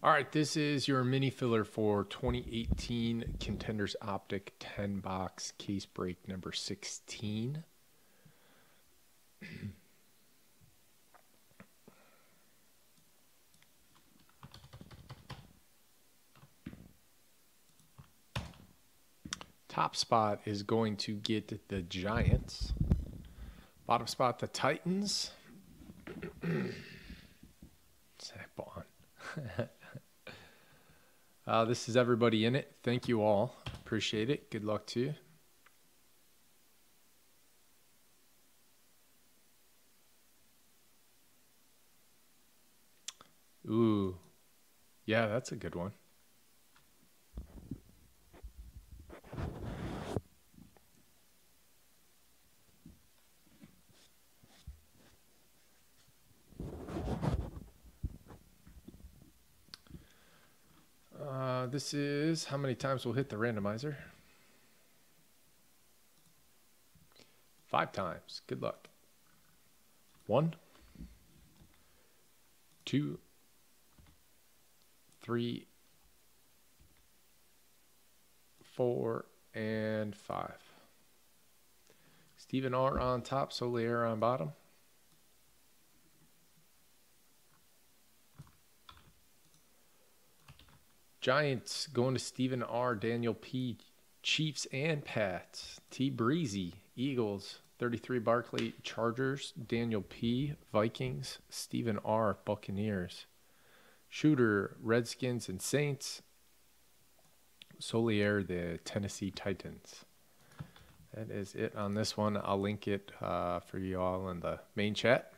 All right, this is your mini filler for 2018 Contenders Optic 10 box case break number 16. Top spot is going to get the Giants. Bottom spot, the Titans. Zach Bond. uh, this is everybody in it. Thank you all. Appreciate it. Good luck to you. Ooh. Yeah, that's a good one. Uh, this is how many times we'll hit the randomizer? Five times. Good luck. One, two, three, four, and five. Stephen R on top, Solier on bottom. Giants going to Stephen R, Daniel P, Chiefs and Pats, T Breezy, Eagles, 33 Barkley, Chargers, Daniel P, Vikings, Stephen R, Buccaneers, Shooter, Redskins and Saints, Solier, the Tennessee Titans. That is it on this one. I'll link it uh, for you all in the main chat.